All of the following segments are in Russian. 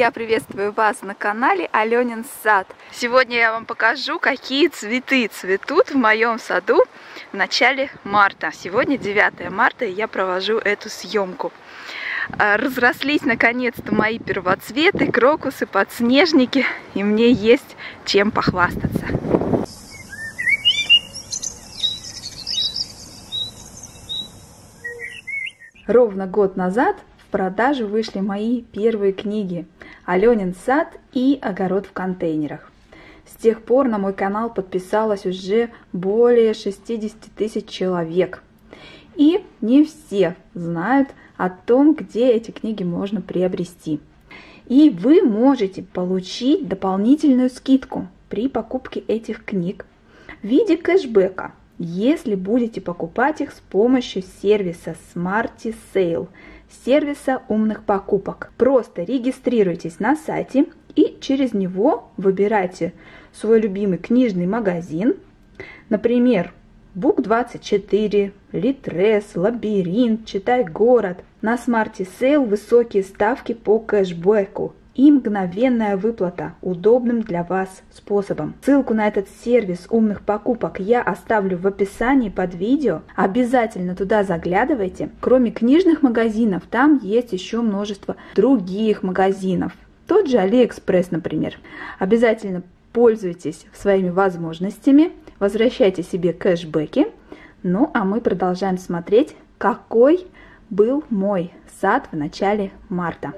Я приветствую вас на канале Аленин сад. Сегодня я вам покажу, какие цветы цветут в моем саду в начале марта. Сегодня 9 марта, и я провожу эту съемку. А, разрослись наконец-то мои первоцветы, крокусы, подснежники, и мне есть чем похвастаться. Ровно год назад в продажу вышли мои первые книги «Аленин сад» и «Огород в контейнерах». С тех пор на мой канал подписалось уже более 60 тысяч человек. И не все знают о том, где эти книги можно приобрести. И вы можете получить дополнительную скидку при покупке этих книг в виде кэшбэка – если будете покупать их с помощью сервиса Smarty Sale, сервиса умных покупок. Просто регистрируйтесь на сайте и через него выбирайте свой любимый книжный магазин, например, Бук24, Литрес, Лабиринт, Читай город. На Smarty Sale высокие ставки по кэшбэку и мгновенная выплата удобным для вас способом. Ссылку на этот сервис умных покупок я оставлю в описании под видео. Обязательно туда заглядывайте. Кроме книжных магазинов, там есть еще множество других магазинов. Тот же Алиэкспресс, например. Обязательно пользуйтесь своими возможностями, возвращайте себе кэшбэки. Ну, а мы продолжаем смотреть, какой был мой сад в начале марта.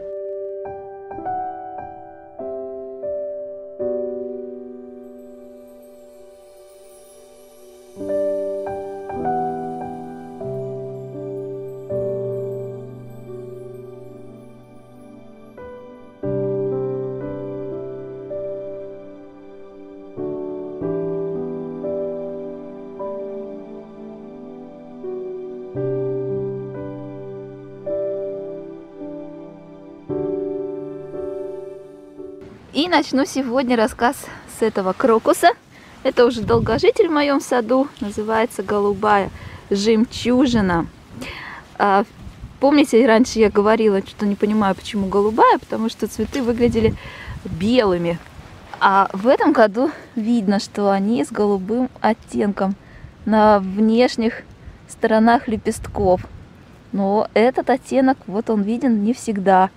И начну сегодня рассказ с этого крокуса. Это уже долгожитель в моем саду, называется голубая жемчужина. А, помните, раньше я говорила, что не понимаю, почему голубая, потому что цветы выглядели белыми. А в этом году видно, что они с голубым оттенком на внешних сторонах лепестков. Но этот оттенок, вот он виден не всегда.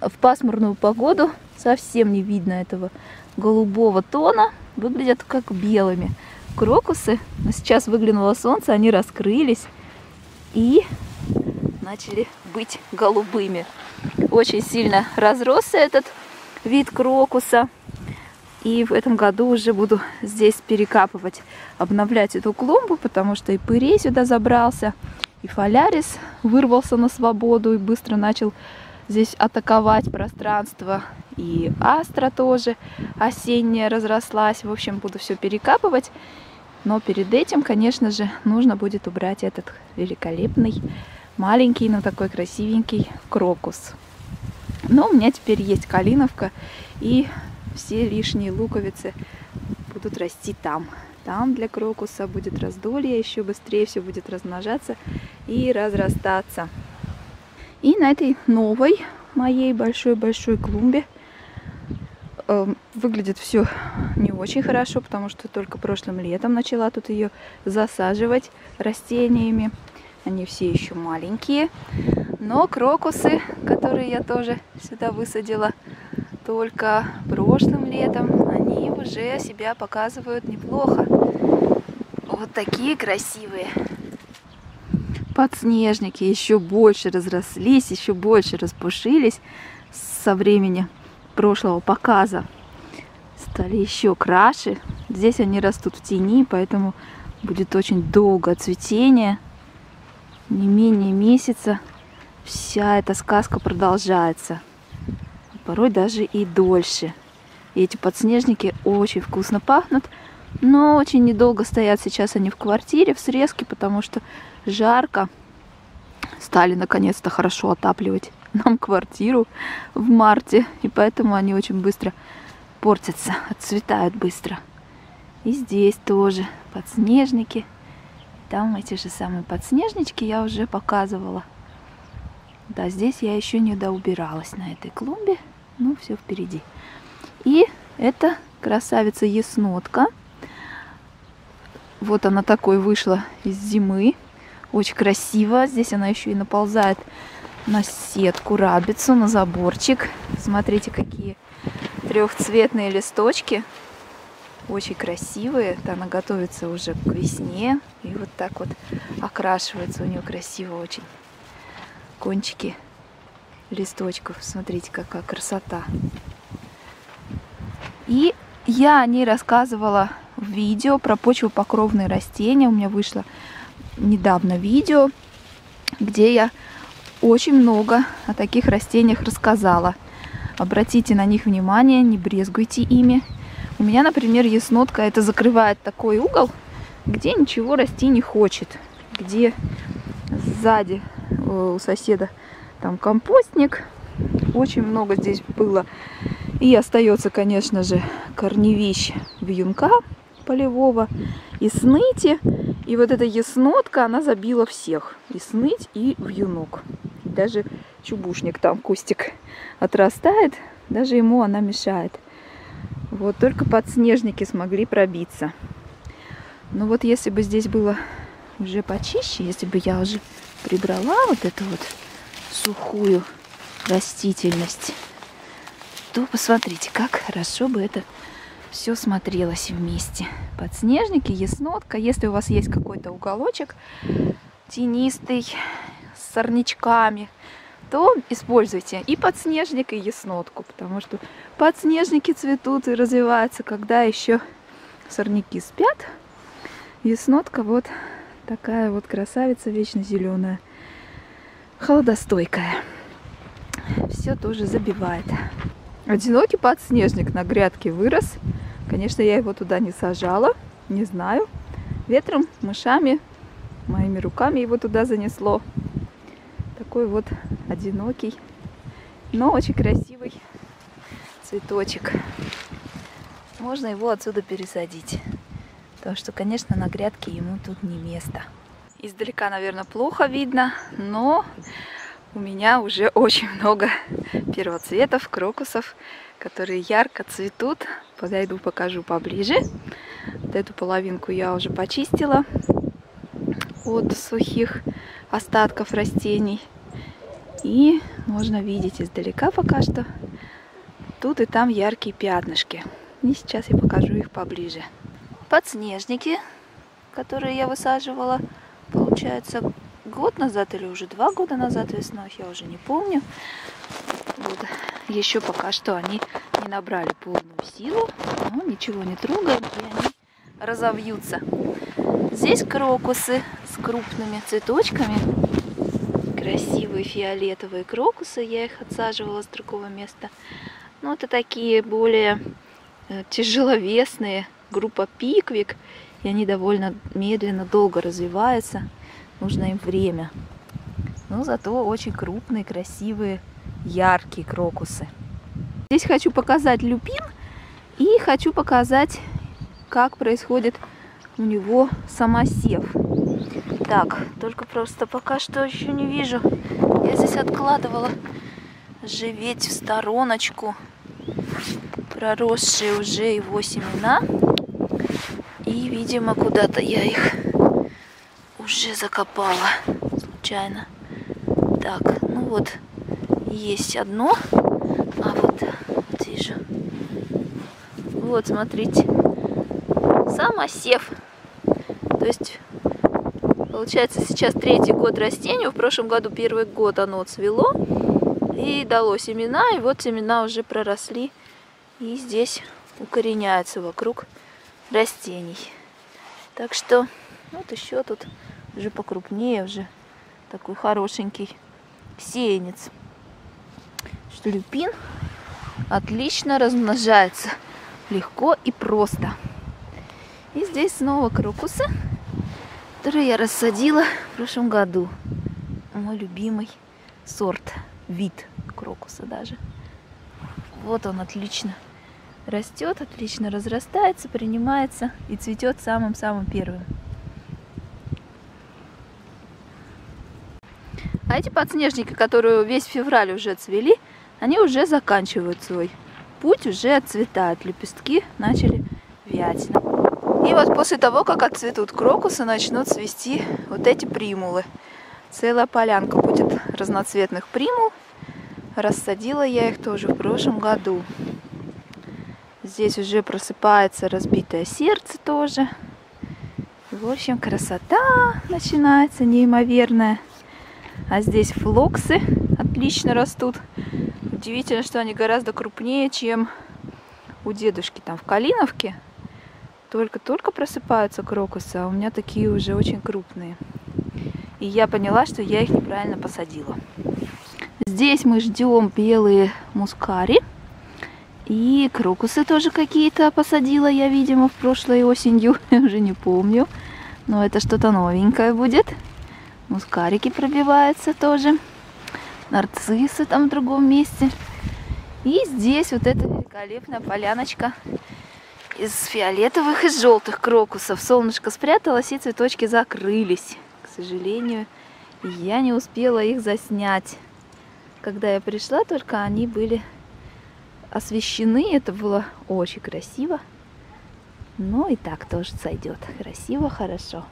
В пасмурную погоду совсем не видно этого голубого тона, выглядят как белыми. Крокусы, но сейчас выглянуло солнце, они раскрылись и начали быть голубыми. Очень сильно разросся этот вид крокуса. И в этом году уже буду здесь перекапывать, обновлять эту клумбу, потому что и пырей сюда забрался, и фолярис вырвался на свободу и быстро начал здесь атаковать пространство. И астра тоже осенняя разрослась. В общем, буду все перекапывать. Но перед этим, конечно же, нужно будет убрать этот великолепный, маленький, но такой красивенький крокус. Но у меня теперь есть калиновка, и все лишние луковицы будут расти там. Там для крокуса будет раздолье, еще быстрее все будет размножаться и разрастаться. И на этой новой моей большой-большой клумбе э, выглядит все не очень хорошо, потому что только прошлым летом начала тут ее засаживать растениями. Они все еще маленькие. Но крокусы, которые я тоже сюда высадила только прошлым летом, они уже себя показывают неплохо. Вот такие красивые подснежники еще больше разрослись, еще больше распушились со времени прошлого показа. Стали еще краше. Здесь они растут в тени, поэтому будет очень долго цветение. Не менее месяца вся эта сказка продолжается. Порой даже и дольше. И эти подснежники очень вкусно пахнут. Но очень недолго стоят сейчас они в квартире, в срезке, потому что жарко. Стали наконец-то хорошо отапливать нам квартиру в марте. И поэтому они очень быстро портятся, отцветают быстро. И здесь тоже подснежники. Там эти же самые подснежнички я уже показывала. Да, здесь я еще не доубиралась на этой клумбе. Ну, все впереди. И это красавица яснотка. Вот она такой вышла из зимы. Очень красиво. Здесь она еще и наползает на сетку, рабицу, на заборчик. Смотрите, какие трехцветные листочки. Очень красивые. Это она готовится уже к весне. И вот так вот окрашивается у нее красиво очень. Кончики листочков. Смотрите, какая красота. И я о ней рассказывала в видео про почвопокровные растения. У меня вышло недавно видео, где я очень много о таких растениях рассказала. Обратите на них внимание, не брезгуйте ими. У меня, например, яснотка это закрывает такой угол, где ничего расти не хочет. Где сзади э, у соседа там компостник. Очень много здесь было. И остается, конечно же, корневищ вьюнка полевого и сныти. И вот эта яснотка, она забила всех. И сныть, и вьюнок. Даже чубушник там, кустик отрастает. Даже ему она мешает. Вот только подснежники смогли пробиться. Но вот если бы здесь было уже почище, если бы я уже прибрала вот эту вот сухую растительность, то посмотрите, как хорошо бы это все смотрелось вместе. Подснежники, яснотка. Если у вас есть какой-то уголочек тенистый, с сорнячками, то используйте и подснежник, и яснотку, потому что подснежники цветут и развиваются, когда еще сорняки спят. Яснотка вот такая вот красавица, вечно зеленая, холодостойкая. Все тоже забивает. Одинокий подснежник на грядке вырос. Конечно, я его туда не сажала, не знаю. Ветром, мышами, моими руками его туда занесло. Такой вот одинокий, но очень красивый цветочек. Можно его отсюда пересадить. Потому что, конечно, на грядке ему тут не место. Издалека, наверное, плохо видно, но у меня уже очень много первоцветов, крокусов, которые ярко цветут. Подойду, покажу поближе. Вот эту половинку я уже почистила от сухих остатков растений. И можно видеть издалека пока что. Тут и там яркие пятнышки. И сейчас я покажу их поближе. Подснежники, которые я высаживала, получается, год назад или уже два года назад весной, я уже не помню. Вот. Еще пока что они не набрали полную силу, но ничего не трогаем, и они разовьются. Здесь крокусы с крупными цветочками. Красивые фиолетовые крокусы. Я их отсаживала с другого места. Ну, это такие более э, тяжеловесные. Группа пиквик. И они довольно медленно, долго развиваются нужно им время. Но зато очень крупные, красивые, яркие крокусы. Здесь хочу показать люпин и хочу показать, как происходит у него самосев. Так, только просто пока что еще не вижу. Я здесь откладывала живеть в стороночку проросшие уже его семена. И, видимо, куда-то я их уже закопала случайно. Так, ну вот, есть одно. А вот, вот вижу. Вот, смотрите. Самосев. То есть, получается, сейчас третий год растению. В прошлом году первый год оно цвело. И дало семена. И вот семена уже проросли. И здесь укореняются вокруг растений. Так что вот еще тут уже покрупнее, уже такой хорошенький сеянец. Что люпин отлично размножается легко и просто. И здесь снова крокусы, которые я рассадила в прошлом году. Мой любимый сорт, вид крокуса даже. Вот он отлично растет, отлично разрастается, принимается и цветет самым-самым первым. А эти подснежники, которые весь февраль уже цвели, они уже заканчивают свой путь, уже отцветают. Лепестки начали вять. И вот после того, как отцветут крокусы, начнут цвести вот эти примулы. Целая полянка будет разноцветных примул. Рассадила я их тоже в прошлом году. Здесь уже просыпается разбитое сердце тоже. В общем, красота начинается неимоверная. А здесь флоксы отлично растут. Удивительно, что они гораздо крупнее, чем у дедушки там в Калиновке. Только-только просыпаются крокусы, а у меня такие уже очень крупные. И я поняла, что я их неправильно посадила. Здесь мы ждем белые мускари. И крокусы тоже какие-то посадила я, видимо, в прошлой осенью. Уже не помню. Но это что-то новенькое будет. Мускарики пробиваются тоже. Нарциссы там в другом месте. И здесь вот эта великолепная поляночка из фиолетовых и желтых крокусов. Солнышко спряталось и цветочки закрылись. К сожалению, я не успела их заснять. Когда я пришла, только они были освещены. Это было очень красиво. Но и так тоже сойдет. Красиво, хорошо.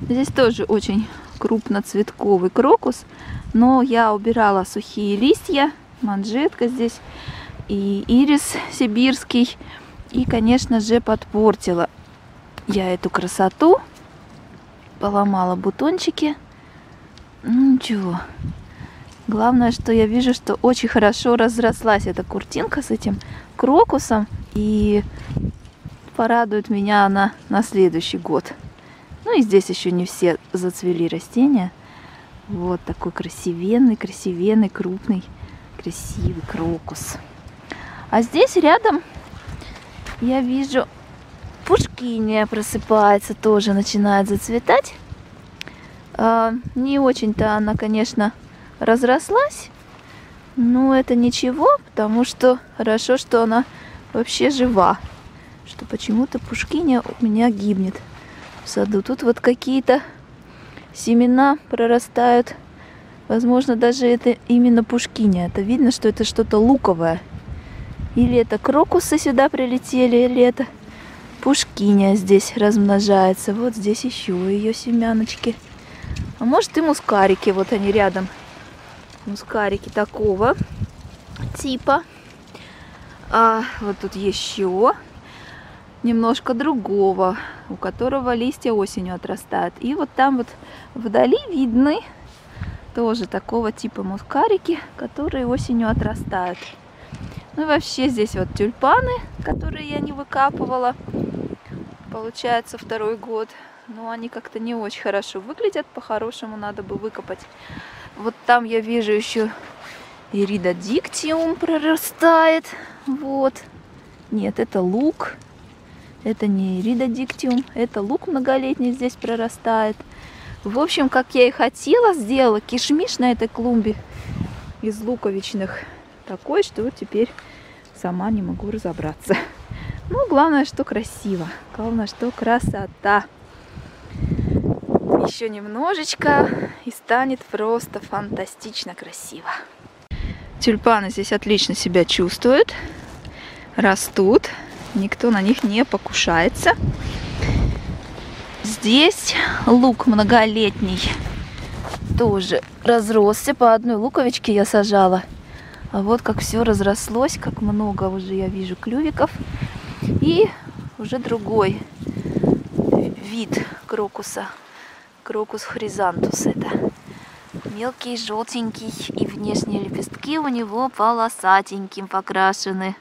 Здесь тоже очень крупноцветковый крокус. Но я убирала сухие листья. Манжетка здесь. И ирис сибирский. И, конечно же, подпортила я эту красоту. Поломала бутончики. Ну, ничего. Главное, что я вижу, что очень хорошо разрослась эта куртинка с этим крокусом. И порадует меня она на следующий год. И здесь еще не все зацвели растения. Вот такой красивенный, красивенный, крупный, красивый крокус. А здесь рядом я вижу пушкиния просыпается, тоже начинает зацветать. А, не очень-то она, конечно, разрослась. Но это ничего, потому что хорошо, что она вообще жива. Что почему-то пушкиня у меня гибнет в саду. Тут вот какие-то семена прорастают. Возможно, даже это именно пушкиня. Это видно, что это что-то луковое. Или это крокусы сюда прилетели, или это пушкиня здесь размножается. Вот здесь еще ее семяночки. А может и мускарики, вот они рядом мускарики такого типа. А вот тут еще немножко другого, у которого листья осенью отрастают. И вот там вот вдали видны тоже такого типа мускарики, которые осенью отрастают. Ну и вообще здесь вот тюльпаны, которые я не выкапывала. Получается второй год. Но они как-то не очень хорошо выглядят. По-хорошему надо бы выкопать. Вот там я вижу еще иридодиктиум прорастает. Вот. Нет, это лук. Это не иридодиктиум, это лук многолетний здесь прорастает. В общем, как я и хотела, сделала кишмиш на этой клумбе из луковичных. Такой, что теперь сама не могу разобраться. Ну, главное, что красиво. Главное, что красота еще немножечко и станет просто фантастично красиво. Тюльпаны здесь отлично себя чувствуют, растут, никто на них не покушается. Здесь лук многолетний тоже разросся. По одной луковичке я сажала. А вот как все разрослось, как много уже я вижу клювиков. И уже другой вид крокуса крокус хризантус это. Мелкий, желтенький, и внешние лепестки у него полосатеньким покрашены.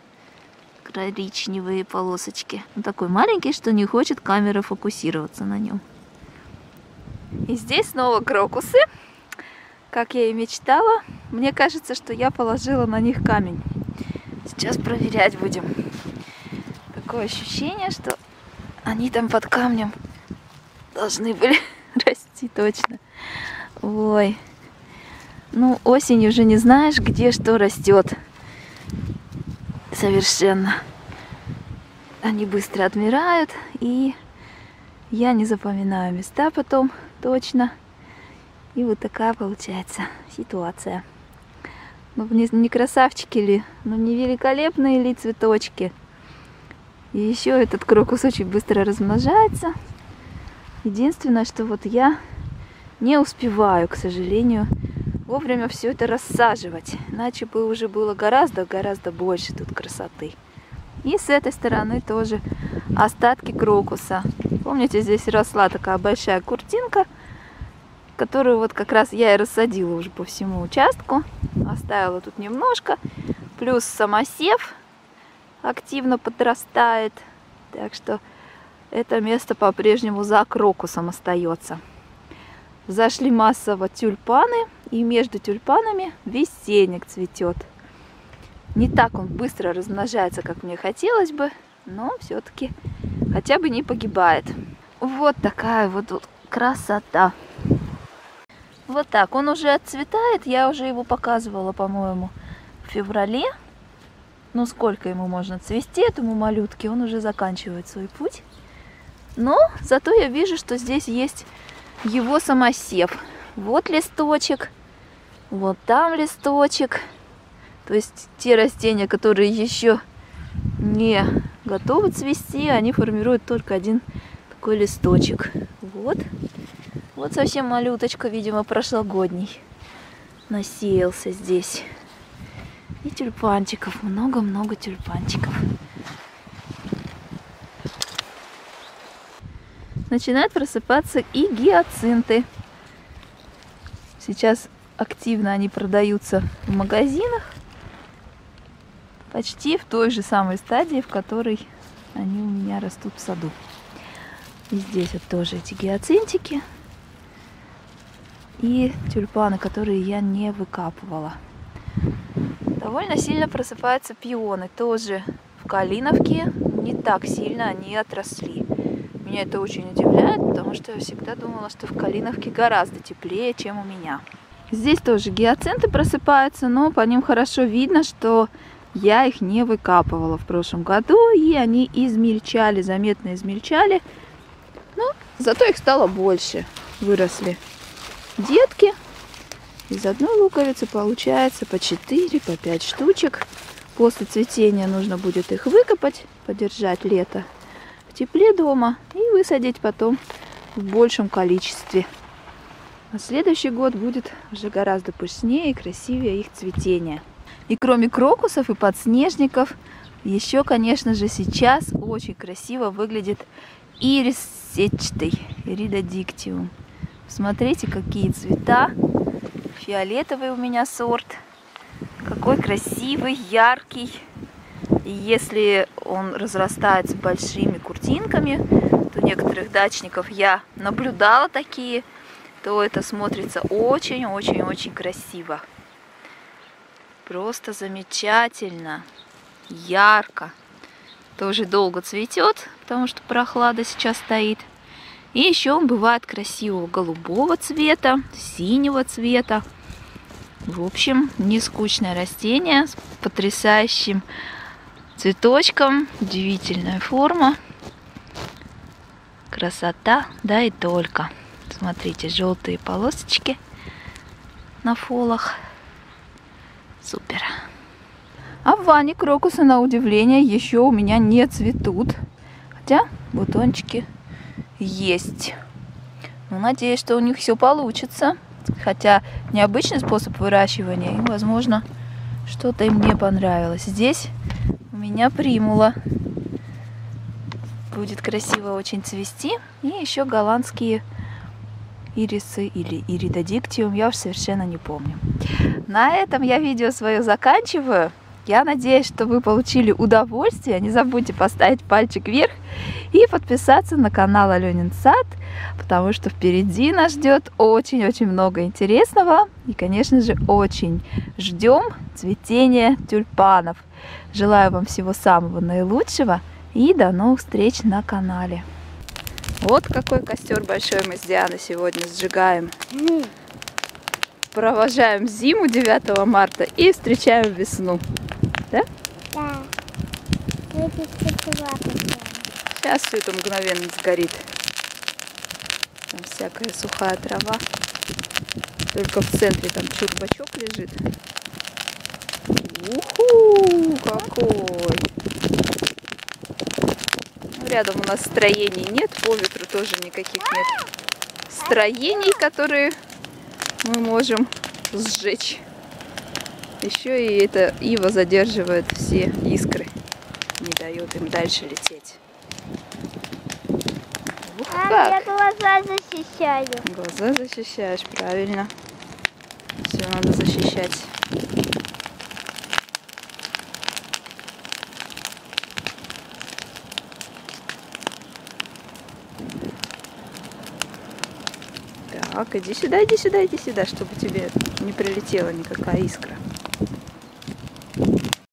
Коричневые полосочки. Он такой маленький, что не хочет камера фокусироваться на нем. И здесь снова крокусы. Как я и мечтала. Мне кажется, что я положила на них камень. Сейчас проверять будем. Такое ощущение, что они там под камнем должны были расти точно. Ой. Ну, осень уже не знаешь, где что растет. Совершенно. Они быстро отмирают, и я не запоминаю места потом точно. И вот такая получается ситуация. Ну, не, красавчики ли, ну не великолепные ли цветочки. И еще этот крокус очень быстро размножается. Единственное, что вот я не успеваю, к сожалению, вовремя все это рассаживать. Иначе бы уже было гораздо-гораздо больше тут красоты. И с этой стороны тоже остатки крокуса. Помните, здесь росла такая большая куртинка, которую вот как раз я и рассадила уже по всему участку. Оставила тут немножко. Плюс самосев активно подрастает. Так что это место по-прежнему за крокусом остается. Зашли массово тюльпаны, и между тюльпанами весенник цветет. Не так он быстро размножается, как мне хотелось бы, но все-таки хотя бы не погибает. Вот такая вот красота. Вот так, он уже отцветает, я уже его показывала, по-моему, в феврале. Ну, сколько ему можно цвести, этому малютке, он уже заканчивает свой путь. Но зато я вижу, что здесь есть его самосев. Вот листочек, вот там листочек. То есть те растения, которые еще не готовы цвести, они формируют только один такой листочек. Вот. Вот совсем малюточка, видимо, прошлогодний. Насеялся здесь. И тюльпанчиков. Много-много тюльпанчиков. Начинают просыпаться и гиацинты. Сейчас активно они продаются в магазинах почти в той же самой стадии, в которой они у меня растут в саду. И здесь вот тоже эти гиацинтики и тюльпаны, которые я не выкапывала. Довольно сильно просыпаются пионы, тоже в Калиновке, не так сильно они отросли. Меня это очень удивляет, потому что я всегда думала, что в Калиновке гораздо теплее, чем у меня. Здесь тоже гиацинты просыпаются, но по ним хорошо видно, что я их не выкапывала в прошлом году, и они измельчали, заметно измельчали. Но зато их стало больше, выросли детки. Из одной луковицы получается по 4, по 5 штучек. После цветения нужно будет их выкопать, подержать лето тепле дома и высадить потом в большем количестве. А следующий год будет уже гораздо пышнее и красивее их цветение. И кроме крокусов и подснежников, еще, конечно же, сейчас очень красиво выглядит ирис сетчатый, иридодиктиум. Смотрите, какие цвета. Фиолетовый у меня сорт. Какой красивый, яркий. Если он разрастается большими куртинками, то некоторых дачников я наблюдала такие, то это смотрится очень-очень-очень красиво. Просто замечательно, ярко. Тоже долго цветет, потому что прохлада сейчас стоит. И еще он бывает красивого голубого цвета, синего цвета. В общем, не скучное растение с потрясающим цветочком. Удивительная форма. Красота, да и только. Смотрите, желтые полосочки на фолах. Супер. А в ванне крокусы, на удивление, еще у меня не цветут. Хотя бутончики есть. Ну, надеюсь, что у них все получится. Хотя необычный способ выращивания, и, возможно, что-то им не понравилось. Здесь меня примула. Будет красиво очень цвести. И еще голландские ирисы или иридодиктиум, я уж совершенно не помню. На этом я видео свое заканчиваю. Я надеюсь, что вы получили удовольствие. Не забудьте поставить пальчик вверх и подписаться на канал Аленин Сад, потому что впереди нас ждет очень-очень много интересного. И, конечно же, очень ждем цветения тюльпанов. Желаю вам всего самого наилучшего и до новых встреч на канале. Вот какой костер большой мы с Дианой сегодня сжигаем. Провожаем зиму 9 марта и встречаем весну. Да? Да. Сейчас все это мгновенно сгорит. Там всякая сухая трава. Только в центре там чурбачок лежит. Уху, какой! Ну, рядом у нас строений нет, по ветру тоже никаких нет строений, которые мы можем сжечь. Еще и эта ива задерживает все искры, не дает им дальше лететь. Ух, А, как! я глаза защищаю. Глаза защищаешь, правильно. Все надо защищать. Так, иди сюда, иди сюда, иди сюда, чтобы тебе не прилетела никакая искра.